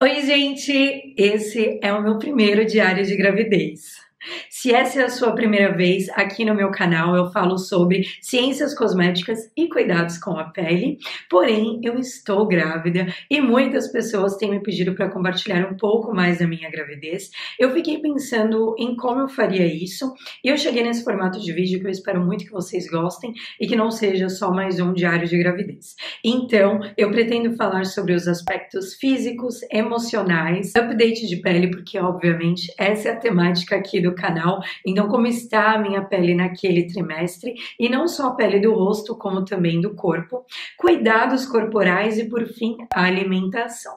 Oi, gente! Esse é o meu primeiro diário de gravidez. Se essa é a sua primeira vez aqui no meu canal, eu falo sobre ciências cosméticas e cuidados com a pele. Porém, eu estou grávida e muitas pessoas têm me pedido para compartilhar um pouco mais da minha gravidez. Eu fiquei pensando em como eu faria isso e eu cheguei nesse formato de vídeo que eu espero muito que vocês gostem e que não seja só mais um diário de gravidez. Então, eu pretendo falar sobre os aspectos físicos, emocionais, update de pele, porque obviamente essa é a temática aqui do canal. Então, como está a minha pele naquele trimestre, e não só a pele do rosto, como também do corpo, cuidados corporais e, por fim, a alimentação.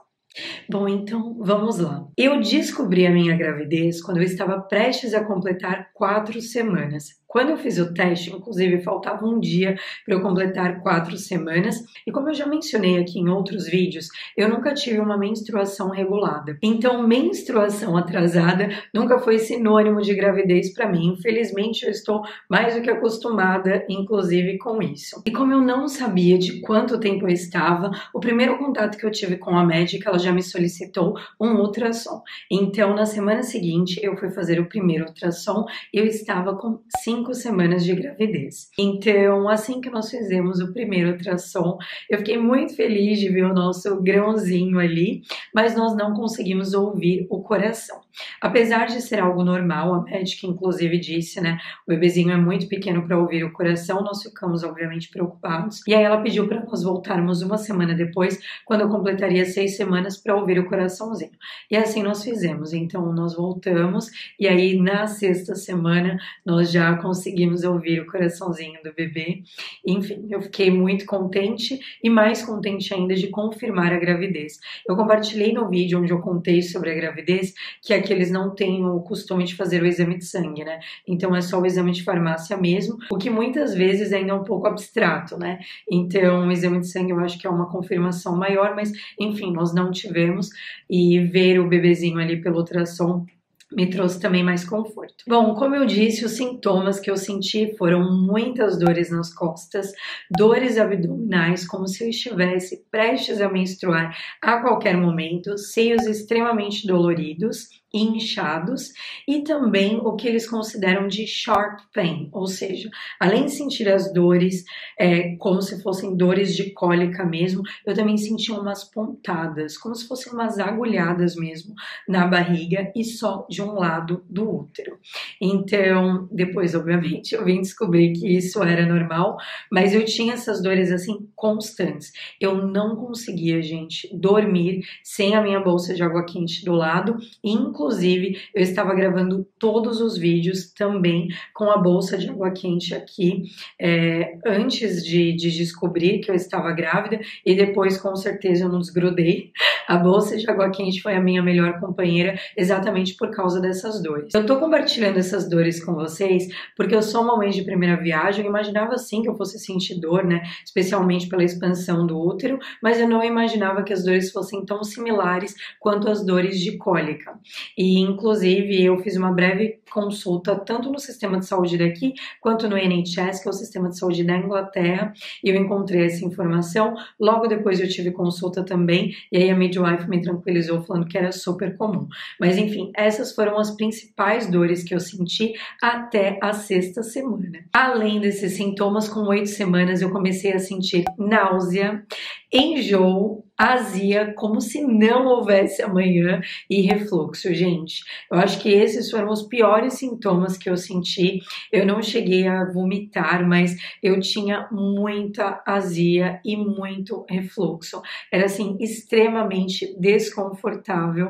Bom, então vamos lá. Eu descobri a minha gravidez quando eu estava prestes a completar quatro semanas. Quando eu fiz o teste, inclusive faltava um dia para eu completar quatro semanas, e como eu já mencionei aqui em outros vídeos, eu nunca tive uma menstruação regulada. Então, menstruação atrasada nunca foi sinônimo de gravidez para mim. Infelizmente, eu estou mais do que acostumada, inclusive, com isso. E como eu não sabia de quanto tempo eu estava, o primeiro contato que eu tive com a médica, ela já me solicitou um ultrassom. Então, na semana seguinte, eu fui fazer o primeiro ultrassom e eu estava com cinco cinco semanas de gravidez. Então, assim que nós fizemos o primeiro ultrassom, eu fiquei muito feliz de ver o nosso grãozinho ali, mas nós não conseguimos ouvir o coração. Apesar de ser algo normal, a médica inclusive disse, né, o bebezinho é muito pequeno para ouvir o coração, nós ficamos obviamente preocupados. E aí ela pediu para nós voltarmos uma semana depois, quando eu completaria seis semanas para ouvir o coraçãozinho. E assim nós fizemos. Então nós voltamos e aí na sexta semana nós já conseguimos ouvir o coraçãozinho do bebê. Enfim, eu fiquei muito contente e mais contente ainda de confirmar a gravidez. Eu compartilhei no vídeo onde eu contei sobre a gravidez que aqui eles não têm o costume de fazer o exame de sangue, né? Então é só o exame de farmácia mesmo, o que muitas vezes ainda é um pouco abstrato, né? Então o exame de sangue eu acho que é uma confirmação maior, mas enfim, nós não tivemos e ver o bebezinho ali pelo ultrassom me trouxe também mais conforto. Bom, como eu disse, os sintomas que eu senti foram muitas dores nas costas, dores abdominais, como se eu estivesse prestes a menstruar a qualquer momento, seios extremamente doloridos inchados e também o que eles consideram de sharp pain, ou seja, além de sentir as dores é, como se fossem dores de cólica mesmo, eu também senti umas pontadas, como se fossem umas agulhadas mesmo na barriga e só de um lado do útero. Então, depois, obviamente, eu vim descobrir que isso era normal, mas eu tinha essas dores assim constantes. Eu não conseguia, gente, dormir sem a minha bolsa de água quente do lado, inclusive Inclusive, eu estava gravando todos os vídeos também com a bolsa de água quente aqui, é, antes de, de descobrir que eu estava grávida, e depois, com certeza, eu não desgrudei. A bolsa de água quente foi a minha melhor companheira, exatamente por causa dessas dores. Eu tô compartilhando essas dores com vocês porque eu sou uma mãe de primeira viagem, eu imaginava sim que eu fosse sentir dor, né? Especialmente pela expansão do útero, mas eu não imaginava que as dores fossem tão similares quanto as dores de cólica. E, inclusive, eu fiz uma breve consulta tanto no sistema de saúde daqui quanto no NHS, que é o sistema de saúde da Inglaterra, e eu encontrei essa informação. Logo depois eu tive consulta também, e aí a midwife me tranquilizou falando que era super comum. Mas enfim, essas foram as principais dores que eu senti até a sexta semana. Além desses sintomas, com oito semanas eu comecei a sentir náusea, enjoo, azia, como se não houvesse amanhã e refluxo, gente. Eu acho que esses foram os piores sintomas que eu senti. Eu não cheguei a vomitar, mas eu tinha muita azia e muito refluxo. Era assim extremamente desconfortável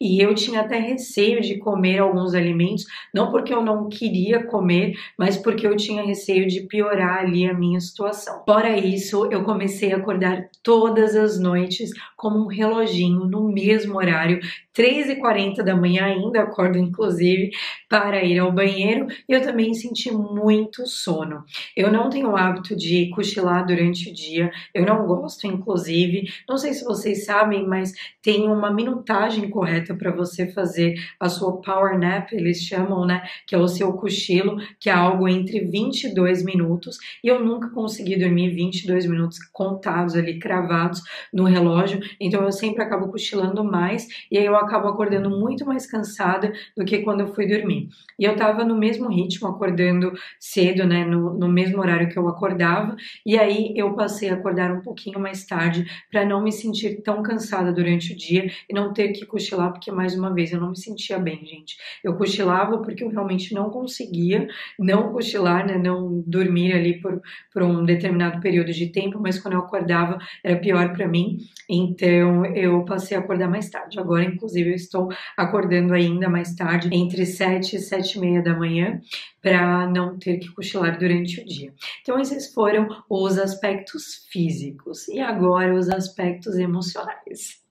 e eu tinha até receio de comer alguns alimentos, não porque eu não queria comer, mas porque eu tinha receio de piorar ali a minha situação. Fora isso, eu comecei a acordar todas as noites como um reloginho no mesmo horário, 3h40 da manhã, ainda acordo inclusive para ir ao banheiro e eu também senti muito sono. Eu não tenho o hábito de cochilar durante o dia, eu não gosto, inclusive. Não sei se vocês sabem, mas tem uma minutagem correta para você fazer a sua power nap, eles chamam, né? Que é o seu cochilo, que é algo entre 22 minutos e eu nunca consegui dormir 22 minutos contados ali, cravados no relógio então eu sempre acabo cochilando mais e aí eu acabo acordando muito mais cansada do que quando eu fui dormir. E eu tava no mesmo ritmo, acordando cedo, né, no, no mesmo horário que eu acordava, e aí eu passei a acordar um pouquinho mais tarde para não me sentir tão cansada durante o dia e não ter que cochilar, porque mais uma vez eu não me sentia bem, gente. Eu cochilava porque eu realmente não conseguia não cochilar, né, não dormir ali por, por um determinado período de tempo, mas quando eu acordava era pior para mim, então eu passei a acordar mais tarde. Agora, inclusive, eu estou acordando ainda mais tarde, entre 7 e 7 e meia da manhã, para não ter que cochilar durante o dia. Então, esses foram os aspectos físicos e agora os aspectos emocionais.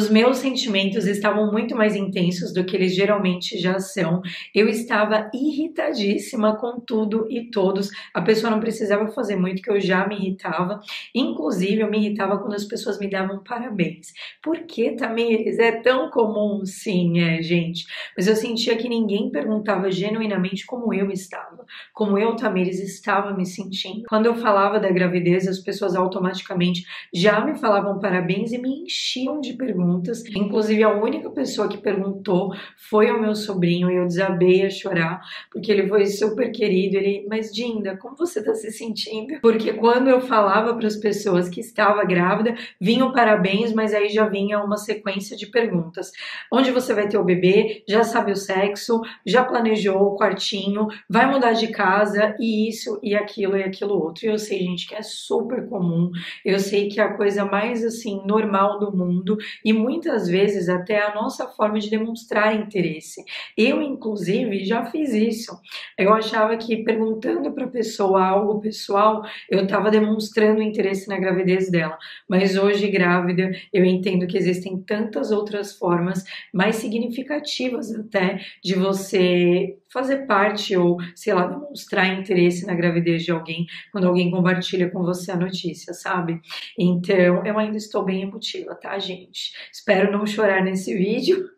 Os meus sentimentos estavam muito mais intensos do que eles geralmente já são. Eu estava irritadíssima com tudo e todos. A pessoa não precisava fazer muito, que eu já me irritava. Inclusive, eu me irritava quando as pessoas me davam parabéns. Por que, Tamires? É tão comum? Sim, é, gente. Mas eu sentia que ninguém perguntava genuinamente como eu estava, como eu, Tamires, estava me sentindo. Quando eu falava da gravidez, as pessoas automaticamente já me falavam parabéns e me enchiam de perguntas. Inclusive, a única pessoa que perguntou foi o meu sobrinho e eu desabei a chorar, porque ele foi super querido. Ele, mas Dinda, como você tá se sentindo? Porque quando eu falava para as pessoas que estava grávida, vinham parabéns, mas aí já vinha uma sequência de perguntas. Onde você vai ter o bebê? Já sabe o sexo? Já planejou o quartinho? Vai mudar de casa? E isso e aquilo e aquilo outro. E eu sei, gente, que é super comum. Eu sei que é a coisa mais assim normal do mundo mundo e muitas vezes até a nossa forma de demonstrar interesse. Eu, inclusive, já fiz isso. Eu achava que perguntando para a pessoa algo pessoal, eu estava demonstrando interesse na gravidez dela. Mas hoje, grávida, eu entendo que existem tantas outras formas mais significativas até de você fazer parte ou, sei lá, demonstrar interesse na gravidez de alguém quando alguém compartilha com você a notícia, sabe? Então, eu ainda estou bem emotiva, tá, gente? Espero não chorar nesse vídeo,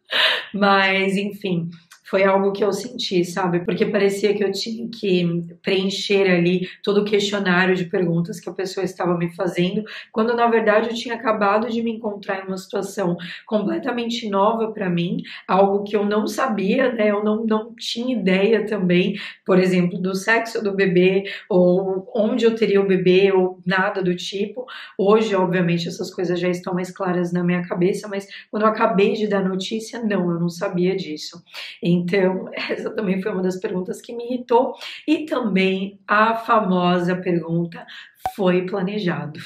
mas enfim, foi algo que eu senti, sabe? Porque parecia que eu tinha que preencher ali todo o questionário de perguntas que a pessoa estava me fazendo, quando na verdade eu tinha acabado de me encontrar em uma situação completamente nova para mim, algo que eu não sabia, né? Eu não, não tinha ideia também, por exemplo, do sexo do bebê, ou onde eu teria o bebê, ou nada do tipo. Hoje, obviamente, essas coisas já estão mais claras na minha cabeça, mas quando eu acabei de dar notícia, não, eu não sabia disso. Então, então, essa também foi uma das perguntas que me irritou. E também a famosa pergunta: foi planejado?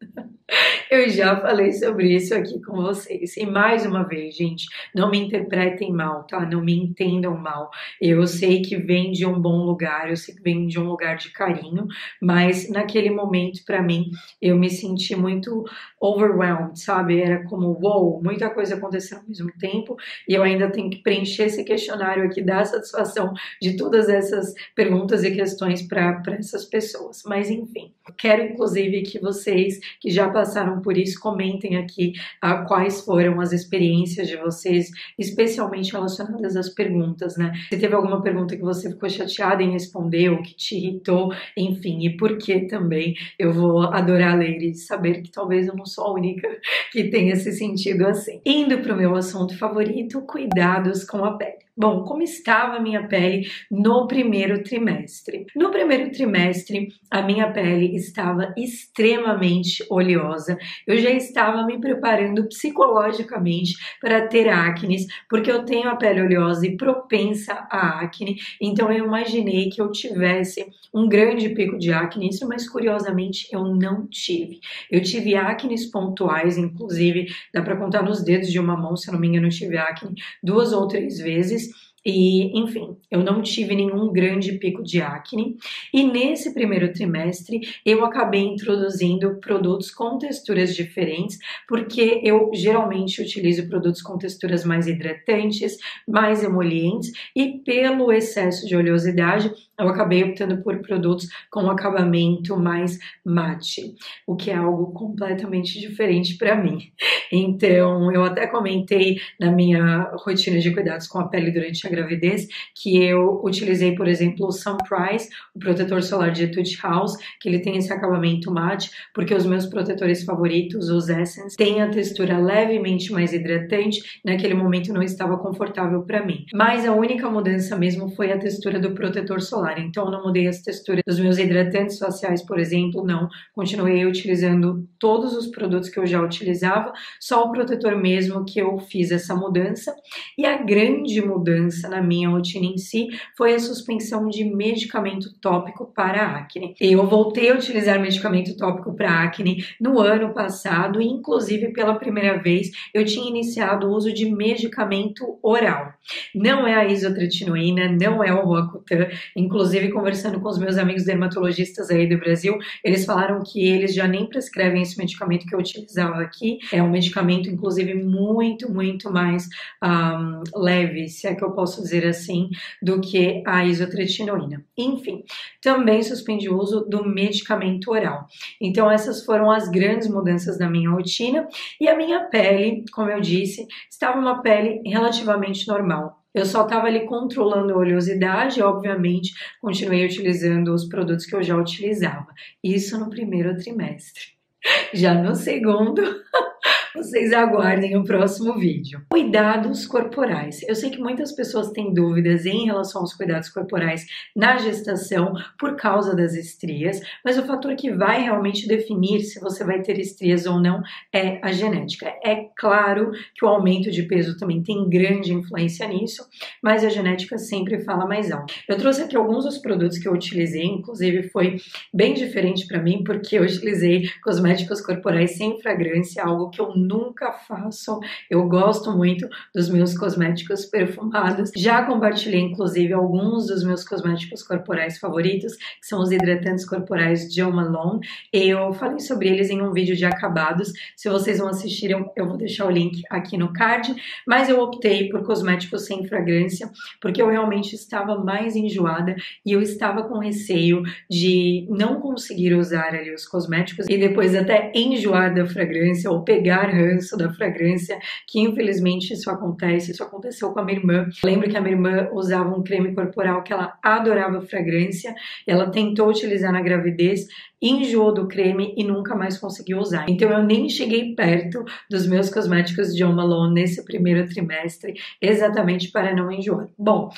Eu já falei sobre isso aqui com vocês. E mais uma vez, gente, não me interpretem mal, tá? Não me entendam mal. Eu sei que vem de um bom lugar, eu sei que vem de um lugar de carinho, mas naquele momento, para mim, eu me senti muito overwhelmed, sabe? Era como, wow, muita coisa acontecendo ao mesmo tempo e eu ainda tenho que preencher esse questionário aqui, dar satisfação de todas essas perguntas e questões para essas pessoas. Mas enfim, quero inclusive que vocês que já passaram por isso comentem aqui ah, quais foram as experiências de vocês, especialmente relacionadas às perguntas, né? Se teve alguma pergunta que você ficou chateada em responder ou que te irritou, enfim, e por que também, eu vou adorar ler e saber que talvez eu não sou a única que tenha esse sentido assim. Indo para o meu assunto favorito, cuidados com a pele. Bom, como estava a minha pele no primeiro trimestre? No primeiro trimestre, a minha pele estava extremamente oleosa. Eu já estava me preparando psicologicamente para ter acne, porque eu tenho a pele oleosa e propensa a acne. Então eu imaginei que eu tivesse um grande pico de acne, mas curiosamente eu não tive. Eu tive acnes pontuais, inclusive dá para contar nos dedos de uma mão, se não me engano, eu tive acne duas ou três vezes. E, enfim, eu não tive nenhum grande pico de acne. E nesse primeiro trimestre, eu acabei introduzindo produtos com texturas diferentes, porque eu geralmente utilizo produtos com texturas mais hidratantes, mais emolientes, e pelo excesso de oleosidade, eu acabei optando por produtos com acabamento mais mate, o que é algo completamente diferente para mim. Então, eu até comentei na minha rotina de cuidados com a pele durante a gravidez que eu utilizei, por exemplo, o Sunprice, o protetor solar de Etude House, que ele tem esse acabamento mate, porque os meus protetores favoritos, os Essence, têm a textura levemente mais hidratante, naquele momento não estava confortável para mim. Mas a única mudança mesmo foi a textura do protetor solar celular. Então, eu não mudei as texturas dos meus hidratantes faciais, por exemplo, não. Continuei utilizando todos os produtos que eu já utilizava, só o protetor mesmo que eu fiz essa mudança. E a grande mudança na minha rotina em si foi a suspensão de medicamento tópico para acne. Eu voltei a utilizar medicamento tópico para acne no ano passado, e inclusive pela primeira vez eu tinha iniciado o uso de medicamento oral. Não é a isotretinoína, não é o Roacutan, Inclusive, conversando com os meus amigos dermatologistas aí do Brasil, eles falaram que eles já nem prescrevem esse medicamento que eu utilizava aqui. É um medicamento, inclusive, muito, muito mais um, leve, se é que eu posso dizer assim, do que a isotretinoína. Enfim, também suspendi o uso do medicamento oral. Então, essas foram as grandes mudanças na minha rotina. E a minha pele, como eu disse, estava uma pele relativamente normal. Eu só estava ali controlando a oleosidade, obviamente, continuei utilizando os produtos que eu já utilizava. Isso no primeiro trimestre. Já no segundo, vocês aguardem o próximo vídeo. Cuidados corporais. Eu sei que muitas pessoas têm dúvidas em relação aos cuidados corporais na gestação por causa das estrias, mas o fator que vai realmente definir se você vai ter estrias ou não é a genética. É claro que o aumento de peso também tem grande influência nisso, mas a genética sempre fala mais alto. Eu trouxe aqui alguns dos produtos que eu utilizei, inclusive foi bem diferente para mim porque eu utilizei cosméticos corporais sem fragrância, algo que eu nunca faço. Eu gosto muito dos meus cosméticos perfumados. Já compartilhei, inclusive, alguns dos meus cosméticos corporais favoritos, que são os hidratantes corporais de Malone. Eu falei sobre eles em um vídeo de acabados. Se vocês não assistiram, eu vou deixar o link aqui no card. Mas eu optei por cosméticos sem fragrância, porque eu realmente estava mais enjoada e eu estava com receio de não conseguir usar ali os cosméticos e depois até enjoar da fragrância ou pegar ranço da fragrância, que infelizmente isso acontece, isso aconteceu com a minha irmã. Lembro que a minha irmã usava um creme corporal que ela adorava fragrância, e ela tentou utilizar na gravidez, enjoou do creme e nunca mais conseguiu usar. Então eu nem cheguei perto dos meus cosméticos de Malone nesse primeiro trimestre, exatamente para não enjoar. Bom,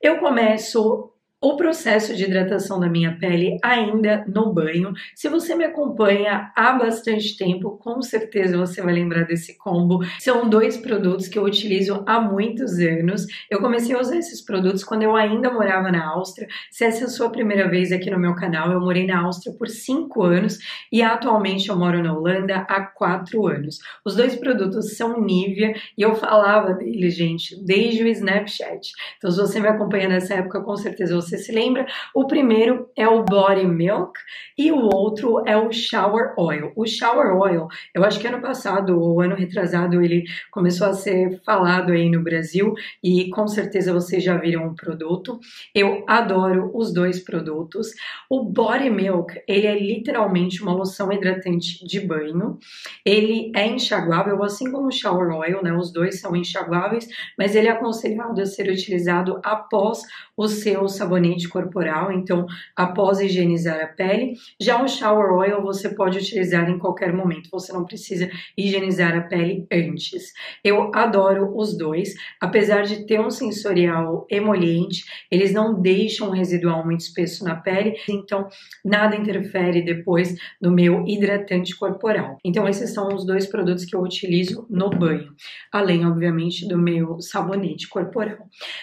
eu começo o processo de hidratação da minha pele ainda no banho. Se você me acompanha há bastante tempo, com certeza você vai lembrar desse combo. São dois produtos que eu utilizo há muitos anos. Eu comecei a usar esses produtos quando eu ainda morava na Áustria. Se essa é a sua primeira vez aqui no meu canal, eu morei na Áustria por cinco anos e atualmente eu moro na Holanda há quatro anos. Os dois produtos são Nivea e eu falava deles, gente, desde o Snapchat. Então, se você me acompanha nessa época, com certeza você você se lembra. O primeiro é o Body Milk e o outro é o Shower Oil. O Shower Oil, eu acho que ano passado ou ano retrasado ele começou a ser falado aí no Brasil e com certeza vocês já viram o produto. Eu adoro os dois produtos. O Body Milk, ele é literalmente uma loção hidratante de banho. Ele é enxaguável, assim como o Shower Oil, né? Os dois são enxaguáveis, mas ele é aconselhado a ser utilizado após o seu sabonete corporal, então após higienizar a pele. Já o shower oil você pode utilizar em qualquer momento, você não precisa higienizar a pele antes. Eu adoro os dois, apesar de ter um sensorial emoliente, eles não deixam um residual muito espesso na pele, então nada interfere depois no meu hidratante corporal. Então esses são os dois produtos que eu utilizo no banho, além obviamente do meu sabonete corporal.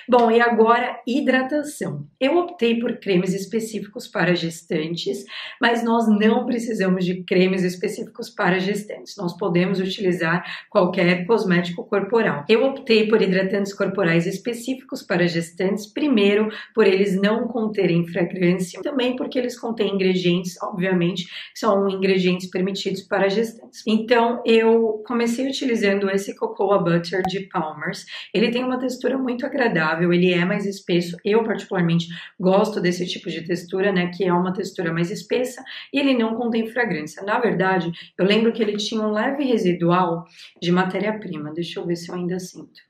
Bom, e agora hidratação hidratação. Eu optei por cremes específicos para gestantes, mas nós não precisamos de cremes específicos para gestantes. Nós podemos utilizar qualquer cosmético corporal. Eu optei por hidratantes corporais específicos para gestantes, primeiro por eles não conterem fragrância, também porque eles contêm ingredientes, obviamente, que são ingredientes permitidos para gestantes. Então, eu comecei utilizando esse Cocoa Butter de Palmer's. Ele tem uma textura muito agradável, ele é mais espesso. Eu particularmente gosto desse tipo de textura, né, que é uma textura mais espessa e ele não contém fragrância. Na verdade, eu lembro que ele tinha um leve residual de matéria-prima. Deixa eu ver se eu ainda sinto.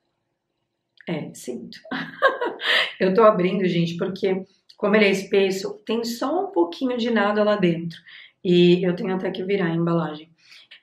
É, sinto. eu tô abrindo, gente, porque como ele é espesso, tem só um pouquinho de nada lá dentro. E eu tenho até que virar a embalagem.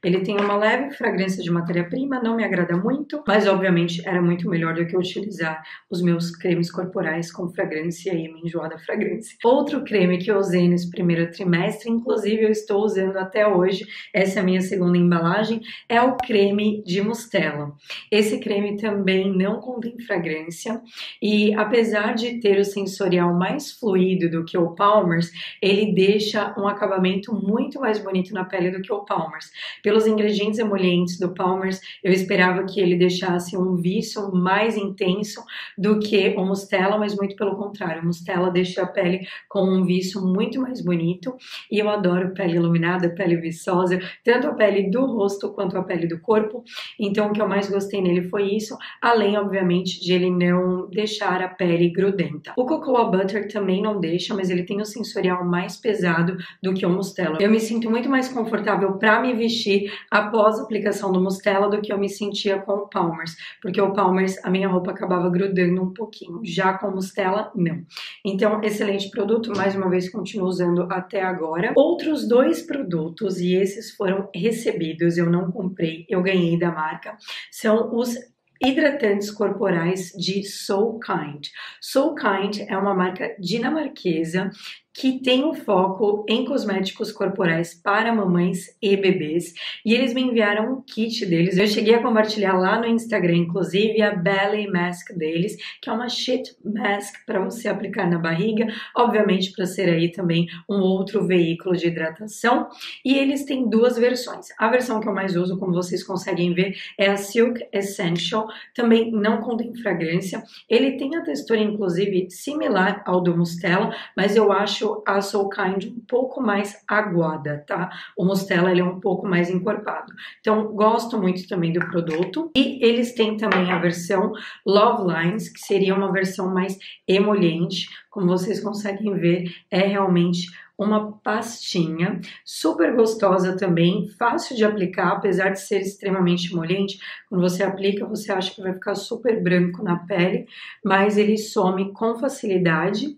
Ele tem uma leve fragrância de matéria-prima, não me agrada muito, mas obviamente era muito melhor do que utilizar os meus cremes corporais com fragrância e me enjoar da fragrância. Outro creme que eu usei nesse primeiro trimestre, inclusive eu estou usando até hoje, essa é a minha segunda embalagem, é o creme de mustela. Esse creme também não contém fragrância e apesar de ter o sensorial mais fluido do que o Palmer's, ele deixa um acabamento muito mais bonito na pele do que o Palmer's. Pelo pelos ingredientes emolientes do Palmer's, eu esperava que ele deixasse um vício mais intenso do que o Mustela, mas muito pelo contrário. O Mustela deixa a pele com um vício muito mais bonito e eu adoro pele iluminada, pele viçosa, tanto a pele do rosto quanto a pele do corpo. Então, o que eu mais gostei nele foi isso, além, obviamente, de ele não deixar a pele grudenta. O Cocoa Butter também não deixa, mas ele tem o sensorial mais pesado do que o Mustela. Eu me sinto muito mais confortável para me vestir após a aplicação do Mustela do que eu me sentia com o Palmer's, porque o Palmer's a minha roupa acabava grudando um pouquinho, já com o Mustela não. Então, excelente produto, mais uma vez continuo usando até agora. Outros dois produtos, e esses foram recebidos, eu não comprei, eu ganhei da marca, são os hidratantes corporais de Soul Kind. Soul Kind é uma marca dinamarquesa que tem um foco em cosméticos corporais para mamães e bebês. E eles me enviaram um kit deles. Eu cheguei a compartilhar lá no Instagram, inclusive, a Belly Mask deles, que é uma sheet mask para você aplicar na barriga, obviamente para ser aí também um outro veículo de hidratação. E eles têm duas versões. A versão que eu mais uso, como vocês conseguem ver, é a Silk Essential. Também não contém fragrância. Ele tem a textura, inclusive, similar ao do Mustela, mas eu acho a Soul Kind um pouco mais aguada, tá? O Mostela ele é um pouco mais encorpado. Então, gosto muito também do produto. E eles têm também a versão Love Lines, que seria uma versão mais emoliente. Como vocês conseguem ver, é realmente uma pastinha super gostosa também, fácil de aplicar, apesar de ser extremamente emoliente. Quando você aplica, você acha que vai ficar super branco na pele, mas ele some com facilidade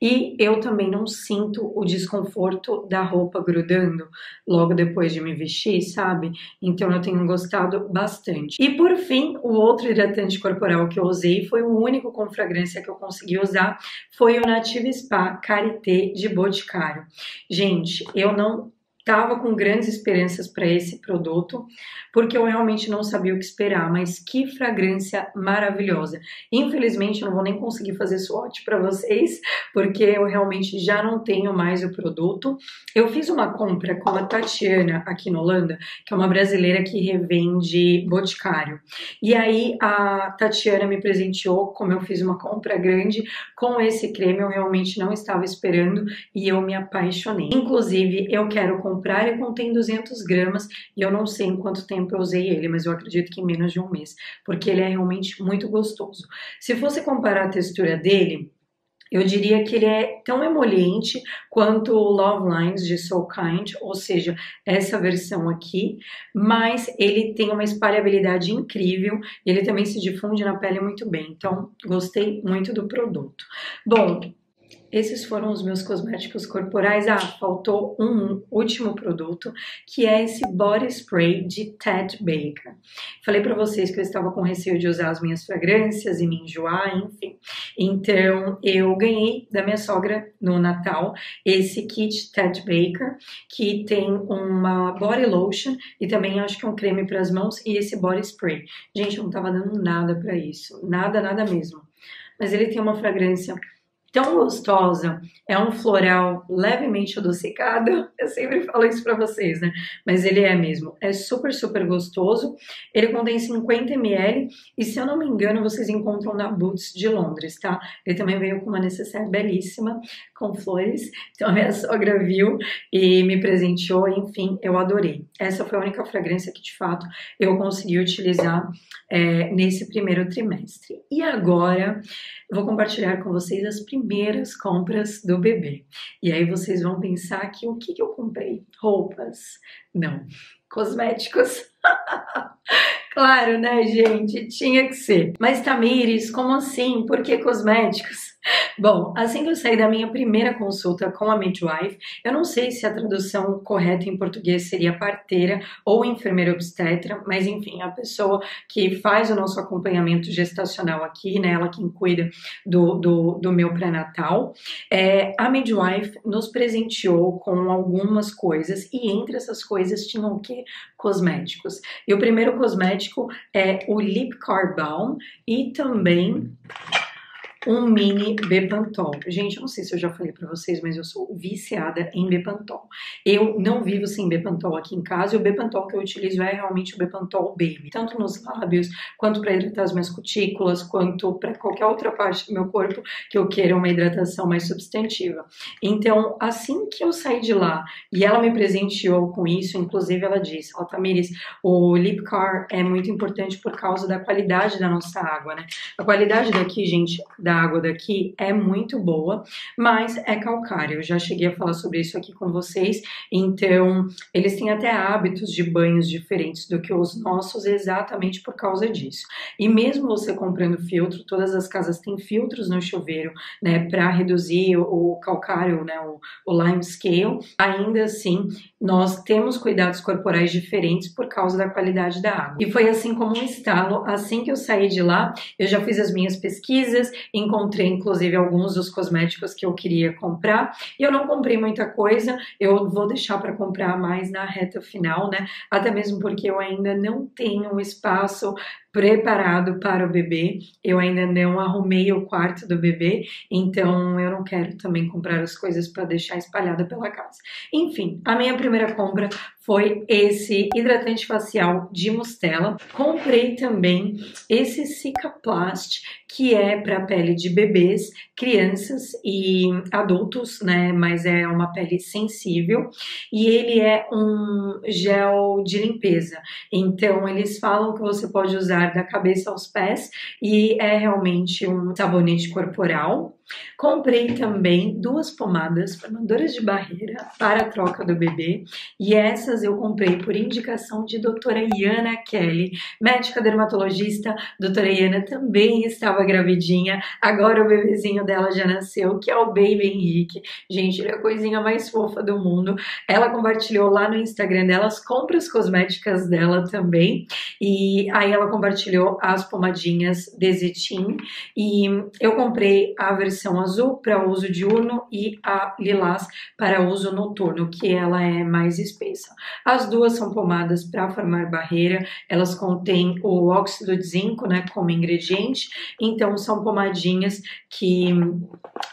e eu também não sinto o desconforto da roupa grudando logo depois de me vestir, sabe? Então eu tenho gostado bastante. E por fim, o outro hidratante corporal que eu usei foi o único com fragrância que eu consegui usar, foi o Native Spa Karité de Boticário. Gente, eu não estava com grandes esperanças para esse produto, porque eu realmente não sabia o que esperar, mas que fragrância maravilhosa. Infelizmente, eu não vou nem conseguir fazer swatch para vocês, porque eu realmente já não tenho mais o produto. Eu fiz uma compra com a Tatiana aqui na Holanda, que é uma brasileira que revende Boticário. E aí a Tatiana me presenteou, como eu fiz uma compra grande, com esse creme eu realmente não estava esperando e eu me apaixonei. Inclusive, eu quero comprar comprar, ele contém 200 gramas e eu não sei em quanto tempo eu usei ele, mas eu acredito que em menos de um mês, porque ele é realmente muito gostoso. Se fosse comparar a textura dele, eu diria que ele é tão emoliente quanto o Love Lines de Soul Kind, ou seja, essa versão aqui, mas ele tem uma espalhabilidade incrível e ele também se difunde na pele muito bem. Então, gostei muito do produto. Bom, esses foram os meus cosméticos corporais. Ah, faltou um último produto, que é esse body spray de Ted Baker. Falei para vocês que eu estava com receio de usar as minhas fragrâncias e me enjoar, enfim. Então, eu ganhei da minha sogra no Natal esse kit Ted Baker, que tem uma body lotion e também acho que um creme para as mãos e esse body spray. Gente, eu não tava dando nada para isso, nada, nada mesmo. Mas ele tem uma fragrância tão gostosa, é um floral levemente adocicado. Eu sempre falo isso para vocês, né? Mas ele é mesmo, é super, super gostoso. Ele contém 50 ml e se eu não me engano, vocês encontram na Boots de Londres, tá? Ele também veio com uma necessaire belíssima com flores. Então a minha sogra viu e me presenteou, enfim, eu adorei. Essa foi a única fragrância que de fato eu consegui utilizar é, nesse primeiro trimestre. E agora eu vou compartilhar com vocês as primeiras primeiras compras do bebê. E aí vocês vão pensar que o que, que eu comprei? Roupas? Não. Cosméticos? claro, né, gente? Tinha que ser. Mas Tamires, como assim? Por que cosméticos? Bom, assim que eu saí da minha primeira consulta com a midwife, eu não sei se a tradução correta em português seria parteira ou enfermeira obstetra, mas enfim, a pessoa que faz o nosso acompanhamento gestacional aqui, né, ela quem cuida do, do, do meu pré-natal, é, a midwife nos presenteou com algumas coisas e entre essas coisas tinham o que? Cosméticos. E o primeiro cosmético é o Lip Car Balm e também um mini Bepantol. Gente, eu não sei se eu já falei para vocês, mas eu sou viciada em Bepantol. Eu não vivo sem Bepantol aqui em casa e o Bepantol que eu utilizo é realmente o Bepantol Baby, tanto nos lábios, quanto para hidratar as minhas cutículas, quanto para qualquer outra parte do meu corpo que eu queira uma hidratação mais substantiva. Então, assim que eu saí de lá e ela me presenteou com isso, inclusive ela disse, Altamires, o Lip Car é muito importante por causa da qualidade da nossa água, né? A qualidade daqui, gente, da água daqui é muito boa, mas é calcária. Eu já cheguei a falar sobre isso aqui com vocês. Então, eles têm até hábitos de banhos diferentes do que os nossos, exatamente por causa disso. E mesmo você comprando filtro, todas as casas têm filtros no chuveiro, né, para reduzir o calcário, né, o, o lime scale. Ainda assim, nós temos cuidados corporais diferentes por causa da qualidade da água. E foi assim como um estalo, assim que eu saí de lá, eu já fiz as minhas pesquisas, encontrei inclusive alguns dos cosméticos que eu queria comprar, e eu não comprei muita coisa, eu vou deixar para comprar mais na reta final, né? Até mesmo porque eu ainda não tenho um espaço preparado para o bebê. Eu ainda não arrumei o quarto do bebê, então eu não quero também comprar as coisas para deixar espalhada pela casa. Enfim, a minha primeira compra foi esse hidratante facial de Mustela. Comprei também esse Cicaplast, que é para pele de bebês, crianças e adultos, né? Mas é uma pele sensível e ele é um gel de limpeza. Então eles falam que você pode usar da cabeça aos pés e é realmente um sabonete corporal Comprei também duas pomadas formadoras de barreira para a troca do bebê e essas eu comprei por indicação de doutora Iana Kelly, médica dermatologista. Doutora Iana também estava gravidinha, agora o bebezinho dela já nasceu, que é o Baby Henrique. Gente, ele é a coisinha mais fofa do mundo. Ela compartilhou lá no Instagram dela as compras cosméticas dela também e aí ela compartilhou as pomadinhas Desitin e eu comprei a versão versão azul para uso diurno e a lilás para uso noturno, que ela é mais espessa. As duas são pomadas para formar barreira, elas contêm o óxido de zinco, né, como ingrediente, então são pomadinhas que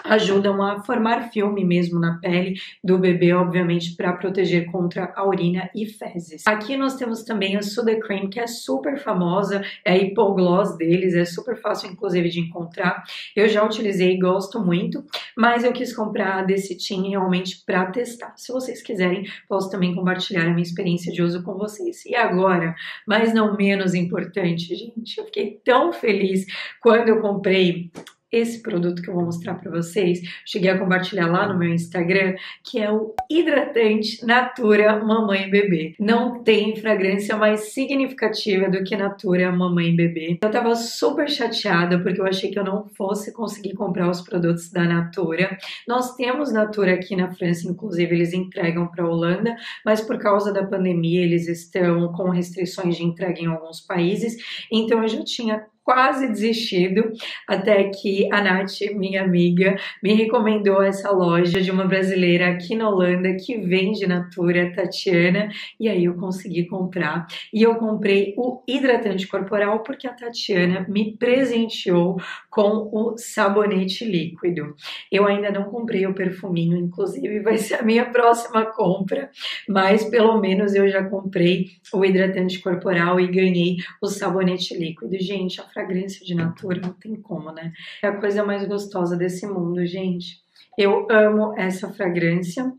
ajudam a formar filme mesmo na pele do bebê, obviamente, para proteger contra a urina e fezes. Aqui nós temos também a Suda Cream, que é super famosa, é a hipogloss deles, é super fácil, inclusive, de encontrar. Eu já utilizei, gosto muito, mas eu quis comprar a Decitin realmente para testar. Se vocês quiserem, posso também compartilhar a minha experiência de uso com vocês. E agora, mas não menos importante, gente, eu fiquei tão feliz quando eu comprei esse produto que eu vou mostrar para vocês, cheguei a compartilhar lá no meu Instagram, que é o hidratante Natura Mamãe Bebê. Não tem fragrância mais significativa do que Natura Mamãe Bebê. Eu tava super chateada porque eu achei que eu não fosse conseguir comprar os produtos da Natura. Nós temos Natura aqui na França, inclusive eles entregam para Holanda, mas por causa da pandemia eles estão com restrições de entrega em alguns países, então eu já tinha quase desistido, até que a Nath, minha amiga, me recomendou essa loja de uma brasileira aqui na Holanda que vende Natura, Tatiana, e aí eu consegui comprar. E eu comprei o hidratante corporal porque a Tatiana me presenteou com o sabonete líquido. Eu ainda não comprei o perfuminho, inclusive vai ser a minha próxima compra, mas pelo menos eu já comprei o hidratante corporal e ganhei o sabonete líquido. Gente, a fragrância de Natura, não tem como, né? É a coisa mais gostosa desse mundo, gente. Eu amo essa fragrância.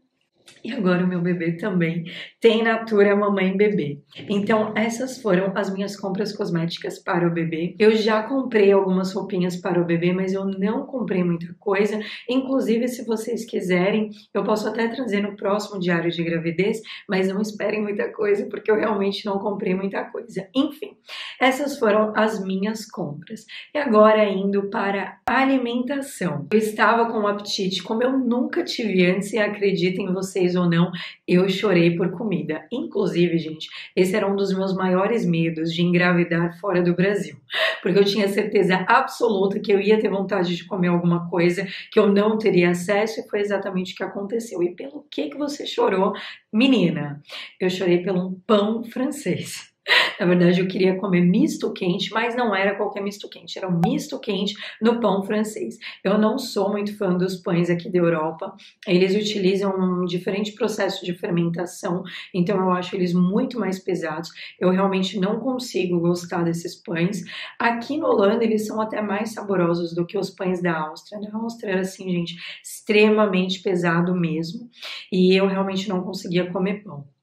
E agora o meu bebê também tem Natura Mamãe Bebê. Então, essas foram as minhas compras cosméticas para o bebê. Eu já comprei algumas roupinhas para o bebê, mas eu não comprei muita coisa. Inclusive, se vocês quiserem, eu posso até trazer no próximo diário de gravidez, mas não esperem muita coisa, porque eu realmente não comprei muita coisa. Enfim, essas foram as minhas compras. E agora indo para alimentação. Eu estava com um apetite como eu nunca tive antes e acreditem vocês ou não, eu chorei por comida. Inclusive, gente, esse era um dos meus maiores medos de engravidar fora do Brasil, porque eu tinha certeza absoluta que eu ia ter vontade de comer alguma coisa que eu não teria acesso e foi exatamente o que aconteceu. E pelo que que você chorou, menina? Eu chorei pelo pão francês. Na verdade, eu queria comer misto quente, mas não era qualquer misto quente, era um misto quente no pão francês. Eu não sou muito fã dos pães aqui da Europa. Eles utilizam um diferente processo de fermentação, então eu acho eles muito mais pesados. Eu realmente não consigo gostar desses pães. Aqui no Holanda, eles são até mais saborosos do que os pães da Áustria. Na Áustria era assim, gente, extremamente pesado mesmo, e eu realmente não conseguia comer pão.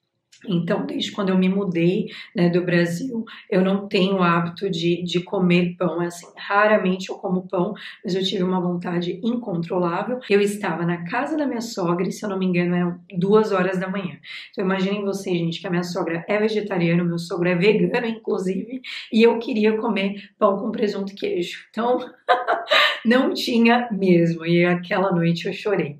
Então, desde quando eu me mudei né, do Brasil, eu não tenho o hábito de, de comer pão. É assim, raramente eu como pão, mas eu tive uma vontade incontrolável. Eu estava na casa da minha sogra e, se eu não me engano, eram duas horas da manhã. Então, imaginem vocês, gente, que a minha sogra é vegetariana, meu sogro é vegano, inclusive, e eu queria comer pão com presunto e queijo. Então, não tinha mesmo. E aquela noite eu chorei.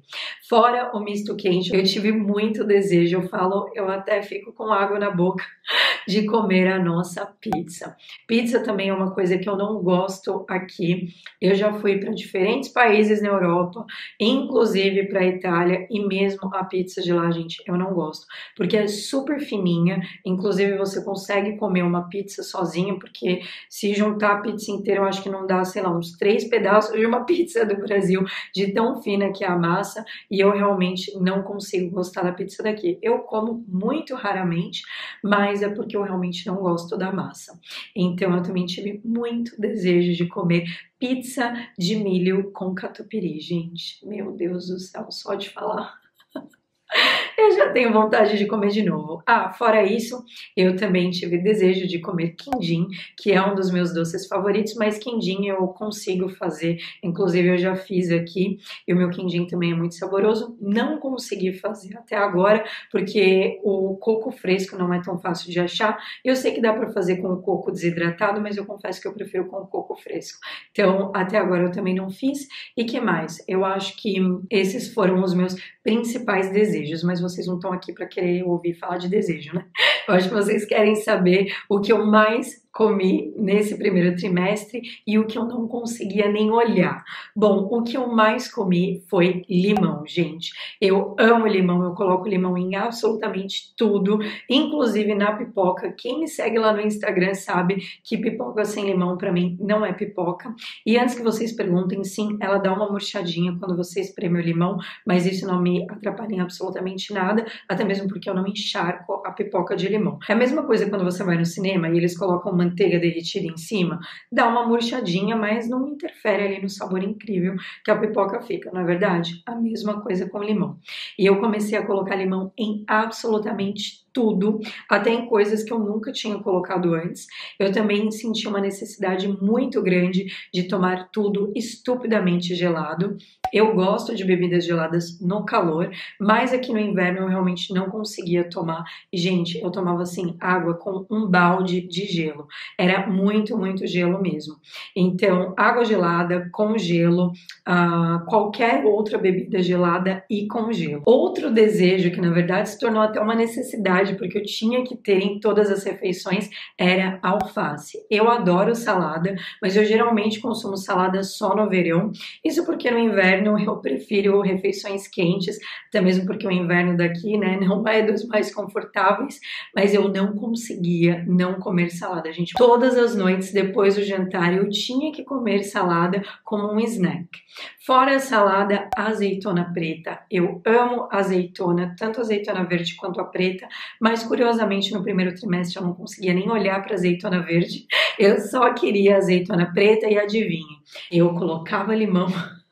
Fora o misto quente, eu tive muito desejo. Eu falo, eu até fico com água na boca de comer a nossa pizza. Pizza também é uma coisa que eu não gosto aqui. Eu já fui para diferentes países na Europa, inclusive para a Itália, e mesmo a pizza de lá, gente, eu não gosto, porque é super fininha. Inclusive, você consegue comer uma pizza sozinha, porque se juntar a pizza inteira, eu acho que não dá, sei lá, uns três pedaços de uma pizza do Brasil, de tão fina que é a massa. E eu realmente não consigo gostar da pizza daqui. Eu como muito raramente, mas é porque eu realmente não gosto da massa. Então eu também tive muito desejo de comer pizza de milho com catupiry, gente. Meu Deus do céu, só de falar. eu já tenho vontade de comer de novo. Ah, fora isso, eu também tive desejo de comer quindim, que é um dos meus doces favoritos, mas quindim eu consigo fazer, inclusive eu já fiz aqui, e o meu quindim também é muito saboroso. Não consegui fazer até agora, porque o coco fresco não é tão fácil de achar. Eu sei que dá para fazer com o coco desidratado, mas eu confesso que eu prefiro com o coco fresco. Então, até agora eu também não fiz. E que mais? Eu acho que esses foram os meus principais desejos, mas vocês não estão aqui para querer ouvir falar de desejo, né? Eu acho que vocês querem saber o que eu mais comi nesse primeiro trimestre e o que eu não conseguia nem olhar. Bom, o que eu mais comi foi limão, gente. Eu amo limão, eu coloco limão em absolutamente tudo, inclusive na pipoca. Quem me segue lá no Instagram sabe que pipoca sem limão para mim não é pipoca. E antes que vocês perguntem, sim, ela dá uma murchadinha quando você espreme o limão, mas isso não me atrapalha em absolutamente nada, até mesmo porque eu não encharco a pipoca de limão. É a mesma coisa quando você vai no cinema e eles colocam manteiga derretida em cima, dá uma murchadinha, mas não interfere ali no sabor incrível que a pipoca fica, não é verdade? A mesma coisa com limão. E eu comecei a colocar limão em absolutamente tudo, até em coisas que eu nunca tinha colocado antes. Eu também senti uma necessidade muito grande de tomar tudo estupidamente gelado. Eu gosto de bebidas geladas no calor, mas aqui no inverno eu realmente não conseguia tomar. Gente, eu tomava assim água com um balde de gelo. Era muito, muito gelo mesmo. Então, água gelada com gelo, uh, qualquer outra bebida gelada e com gelo. Outro desejo que na verdade se tornou até uma necessidade, porque eu tinha que ter em todas as refeições, era alface. Eu adoro salada, mas eu geralmente consumo salada só no verão. Isso porque no inverno eu prefiro refeições quentes, até mesmo porque o inverno daqui, né, não é dos mais confortáveis, mas eu não conseguia não comer salada, gente. Todas as noites depois do jantar eu tinha que comer salada como um snack. Fora a salada, azeitona preta. Eu amo azeitona, tanto azeitona verde quanto a preta, mas curiosamente no primeiro trimestre eu não conseguia nem olhar para azeitona verde. Eu só queria azeitona preta e adivinhe, eu colocava limão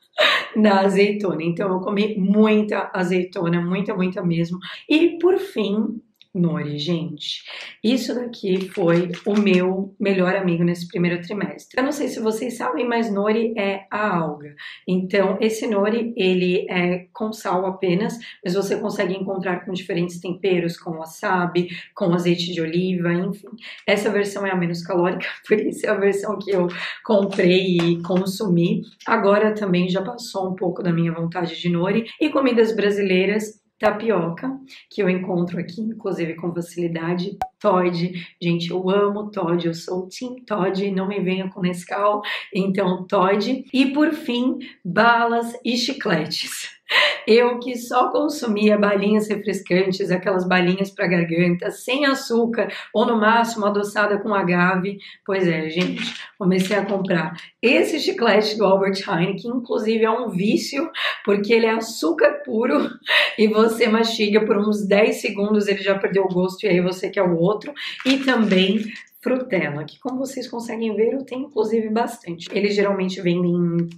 da azeitona. Então eu comi muita azeitona, muita, muita mesmo. E por fim, Nori, gente. Isso daqui foi o meu melhor amigo nesse primeiro trimestre. Eu não sei se vocês sabem, mas Nori é a alga. Então, esse Nori, ele é com sal apenas, mas você consegue encontrar com diferentes temperos, com wasabi, com azeite de oliva, enfim. Essa versão é a menos calórica, por isso é a versão que eu comprei e consumi. Agora também já passou um pouco da minha vontade de Nori. E comidas brasileiras, tapioca, que eu encontro aqui, inclusive com facilidade. Todd, gente, eu amo Todd, eu sou Team Todd, não me venha com Nescau, então Todd. E por fim, balas e chicletes. Eu que só consumia balinhas refrescantes, aquelas balinhas para garganta, sem açúcar ou no máximo adoçada com agave. Pois é, gente, comecei a comprar esse chiclete do Albert Heijn, que inclusive é um vício, porque ele é açúcar puro e você mastiga por uns 10 segundos, ele já perdeu o gosto e aí você quer o outro. E também Frutella, que como vocês conseguem ver, eu tenho inclusive bastante. Eles geralmente vendem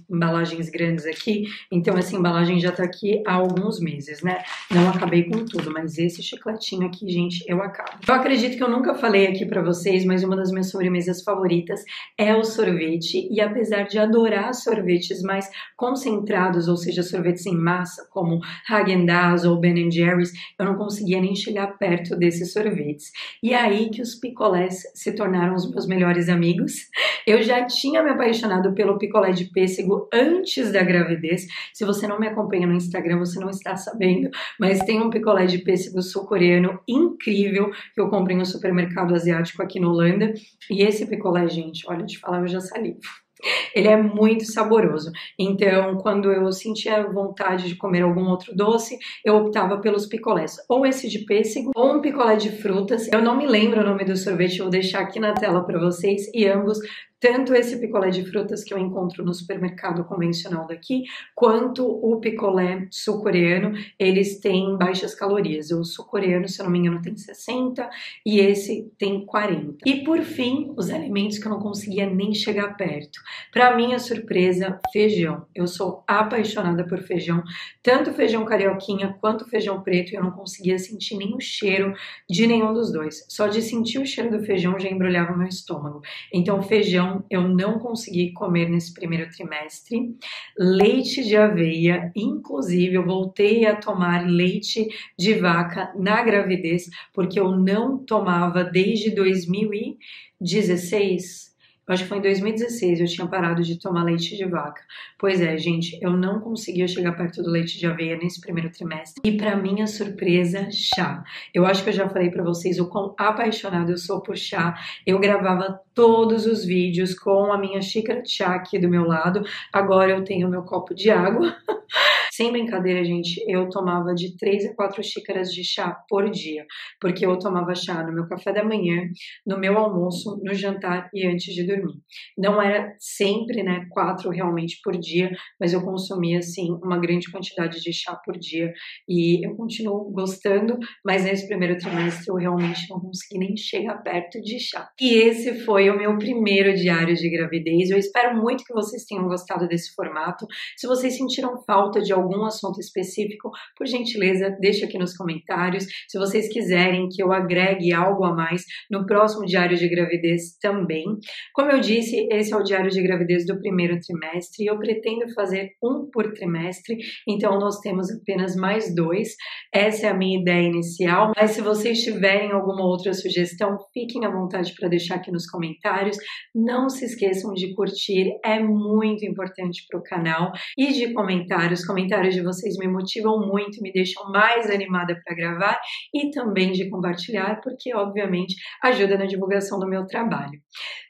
embalagens grandes aqui, então essa embalagem já tá aqui há alguns meses, né? Não acabei com tudo, mas esse chicletinho aqui, gente, eu acabo. Eu acredito que eu nunca falei aqui para vocês, mas uma das minhas sobremesas favoritas é o sorvete, e apesar de adorar sorvetes mais concentrados, ou seja, sorvetes em massa, como Häagen-Dazs ou Ben Jerry's, eu não conseguia nem chegar perto desses sorvetes. E é aí que os picolés se tornaram os meus melhores amigos. Eu já tinha me apaixonado pelo picolé de pêssego antes da gravidez. Se você não me acompanha no Instagram, você não está sabendo, mas tem um picolé de pêssego sul-coreano incrível que eu comprei no supermercado asiático aqui no Holanda. E esse picolé, gente, olha, de falar, eu já salivo. Ele é muito saboroso. Então, quando eu sentia vontade de comer algum outro doce, eu optava pelos picolés. Ou esse de pêssego, ou um picolé de frutas. Eu não me lembro o nome do sorvete, vou deixar aqui na tela para vocês. E ambos tanto esse picolé de frutas que eu encontro no supermercado convencional daqui, quanto o picolé sul-coreano, eles têm baixas calorias. O sul-coreano, se eu não me engano, tem 60 e esse tem 40. E por fim, os alimentos que eu não conseguia nem chegar perto. Para minha surpresa, feijão. Eu sou apaixonada por feijão, tanto feijão carioquinha quanto feijão preto, e eu não conseguia sentir o cheiro de nenhum dos dois. Só de sentir o cheiro do feijão já embrulhava meu estômago. Então, feijão eu não consegui comer nesse primeiro trimestre. Leite de aveia, inclusive eu voltei a tomar leite de vaca na gravidez, porque eu não tomava desde 2016 eu acho que foi em 2016 eu tinha parado de tomar leite de vaca. Pois é, gente, eu não conseguia chegar perto do leite de aveia nesse primeiro trimestre. E para minha surpresa, chá. Eu acho que eu já falei para vocês o quão apaixonada eu sou por chá. Eu gravava todos os vídeos com a minha xícara de chá aqui do meu lado. Agora eu tenho meu copo de água. Sem brincadeira, gente, eu tomava de 3 a 4 xícaras de chá por dia, porque eu tomava chá no meu café da manhã, no meu almoço, no jantar e antes de dormir. Não era sempre, né, quatro realmente por dia, mas eu consumia, assim, uma grande quantidade de chá por dia e eu continuo gostando, mas nesse primeiro trimestre eu realmente não consegui nem chegar perto de chá. E esse foi o meu primeiro diário de gravidez. Eu espero muito que vocês tenham gostado desse formato. Se vocês sentiram falta de algum assunto específico, por gentileza, deixe aqui nos comentários. Se vocês quiserem que eu agregue algo a mais no próximo diário de gravidez também. Como eu disse, esse é o diário de gravidez do primeiro trimestre e eu pretendo fazer um por trimestre, então nós temos apenas mais dois. Essa é a minha ideia inicial, mas se vocês tiverem alguma outra sugestão, fiquem à vontade para deixar aqui nos comentários. Não se esqueçam de curtir, é muito importante para o canal, e de comentários. Comentários comentários de vocês me motivam muito, me deixam mais animada para gravar e também de compartilhar, porque obviamente ajuda na divulgação do meu trabalho.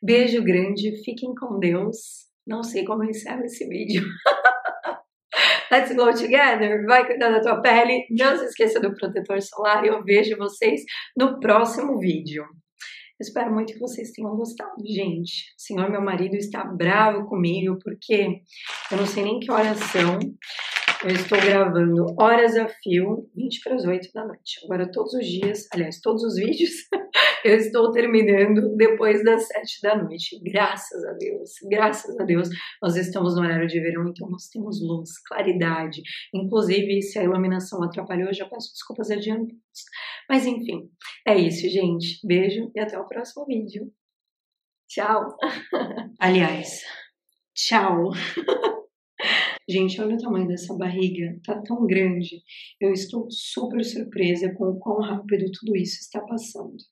Beijo grande, fiquem com Deus. Não sei como eu encerro esse vídeo. Let's go together. Vai cuidar da tua pele. Não se esqueça do protetor solar e eu vejo vocês no próximo vídeo. Espero muito que vocês tenham gostado, gente. O senhor, meu marido, está bravo comigo porque eu não sei nem que horas são. Eu estou gravando horas a fio, 20 para as 8 da noite. Agora, todos os dias, aliás, todos os vídeos Eu estou terminando depois das sete da noite. Graças a Deus, graças a Deus, nós estamos no horário de verão, então nós temos luz, claridade. Inclusive, se a iluminação atrapalhou, eu já peço desculpas adiantadas. Mas enfim, é isso, gente. Beijo e até o próximo vídeo. Tchau! Aliás, tchau! Gente, olha o tamanho dessa barriga, tá tão grande. Eu estou super surpresa com o quão rápido tudo isso está passando.